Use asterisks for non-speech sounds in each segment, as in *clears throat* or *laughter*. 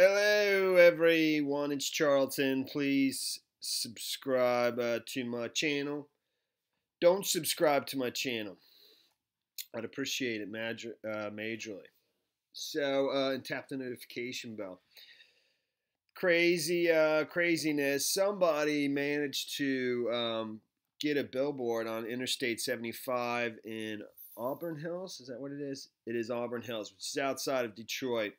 Hello, everyone. It's Charlton. Please subscribe uh, to my channel. Don't subscribe to my channel. I'd appreciate it major, uh, majorly. So, uh, and tap the notification bell. Crazy, uh, craziness. Somebody managed to um, get a billboard on Interstate 75 in Auburn Hills. Is that what it is? It is Auburn Hills, which is outside of Detroit.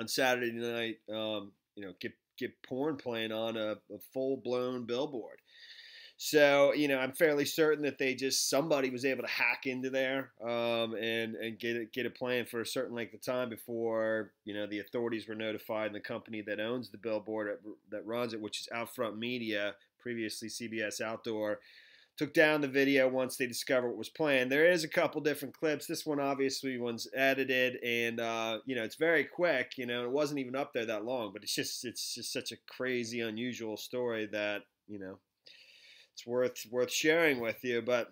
On Saturday night, um, you know, get get porn playing on a, a full blown billboard. So you know, I'm fairly certain that they just somebody was able to hack into there um, and and get it get it playing for a certain length of time before you know the authorities were notified and the company that owns the billboard that runs it, which is Outfront Media, previously CBS Outdoor, took down the video once they discovered what was playing. There is a couple different clips. This one obviously one's edited, and uh, you know it's very quick. You know, it wasn't even up there that long, but it's just it's just such a crazy, unusual story that you know it's worth worth sharing with you. But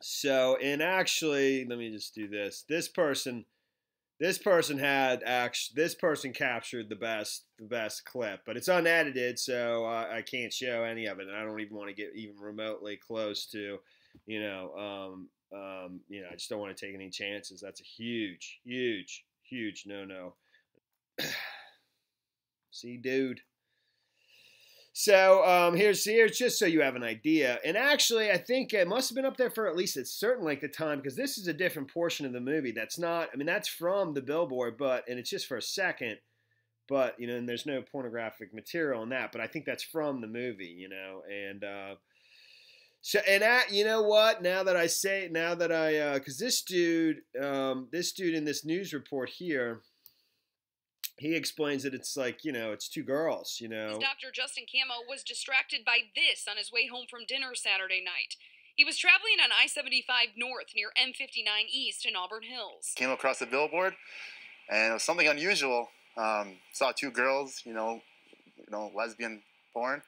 so, and actually, let me just do this. This person this person had actually this person captured the best the best clip but it's unedited so uh, i can't show any of it and i don't even want to get even remotely close to you know um, um, you know i just don't want to take any chances. That's a huge huge huge no no *clears throat* see dude so um, here's here's just so you have an idea. And actually, I think it must have been up there for at least a certain length of time because this is a different portion of the movie. That's not. I mean, that's from the billboard, but and it's just for a second. But you know, and there's no pornographic material in that. But I think that's from the movie. You know, and. Uh, so and at, you know what? Now that I say, now that I, because uh, this dude, um, this dude in this news report here, he explains that it's like you know it's two girls you know? dr justin camo was distracted by this on his way home from dinner saturday night. He was traveling on i-75 north near m59 east in auburn hills. Came across a billboard and it was something unusual. Um, saw two girls you know you know lesbian porn.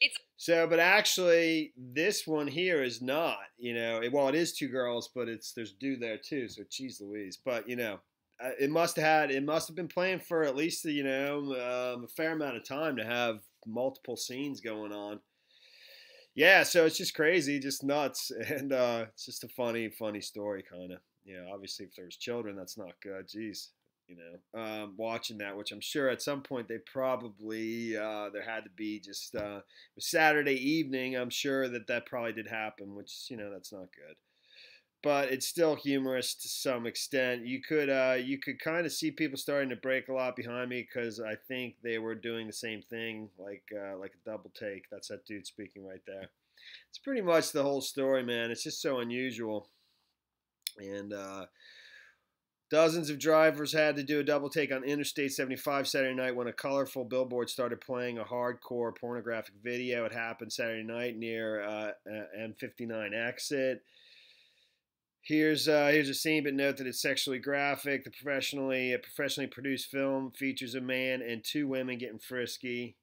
It's so but actually this one here is not you know. It, well it is two girls but it's there's dude there too so geez louise. But you know it must have had it must have been playing for at least you know um, a fair amount of time to have multiple scenes going on. Yeah, so it's just crazy, just nuts, *laughs* and uh, it's just a funny, funny story, kind of. You know, obviously, if there was children, that's not good. Jeez, you know, um, watching that, which I'm sure at some point they probably uh, there had to be just uh, Saturday evening. I'm sure that that probably did happen, which you know that's not good but it's still humorous to some extent. You could uh, you could kind of see people starting to brake a lot behind me because I think they were doing the same thing, like uh, like a double take. That's that dude speaking right there. It's pretty much the whole story, man. It's just so unusual, and uh, dozens of drivers had to do a double take on Interstate 75 Saturday night when a colorful billboard started playing a hardcore pornographic video. It happened Saturday night near uh, M59 exit. Here's uh, here's a scene, but note that it's sexually graphic. The professionally a professionally produced film features a man and two women getting frisky.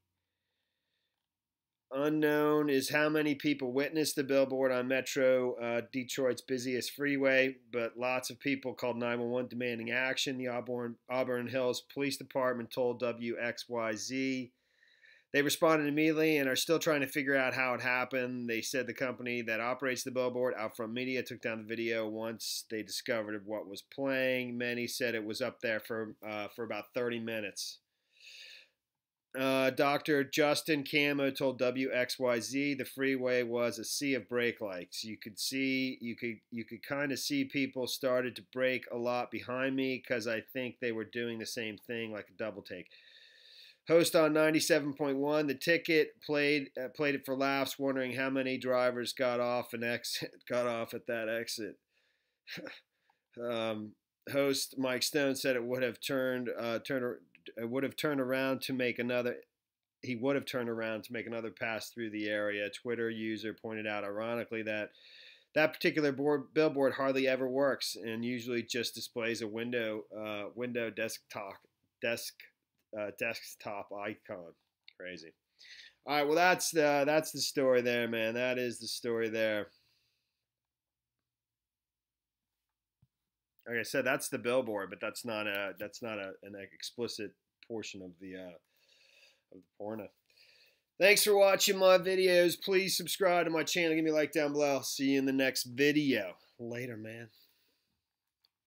Unknown is how many people witnessed the billboard on Metro uh, Detroit's busiest freeway, but lots of people called 911 demanding action. The Auburn Auburn Hills Police Department told WXYZ they responded immediately and are still trying to figure out how it happened. They said the company that operates the billboard, Outfront Media, took down the video once they discovered what was playing. Many said it was up there for uh, for about 30 minutes. Uh, Dr. Justin Camo told WXYZ the freeway was a sea of brake lights. You could see, you could, you could kind of see people started to brake a lot behind me because I think they were doing the same thing, like a double take. Host on 97.1. The ticket played uh, played it for laughs, wondering how many drivers got off and exit *laughs* got off at that exit. *laughs* um, host Mike Stone said it would have turned uh, turned it would have turned around to make another. He would have turned around to make another pass through the area. Twitter user pointed out, ironically, that that particular board, billboard hardly ever works and usually just displays a window uh, window desktop desk uh, desktop icon. Crazy. All right, well that's the that's the story there, man. That is the story there. Like I said, that's the billboard, but that's not a that's not a, an explicit portion of the uh, of the porno. Thanks for watching my videos. Please subscribe to my channel. Give me a like down below. See you in the next video. Later, man.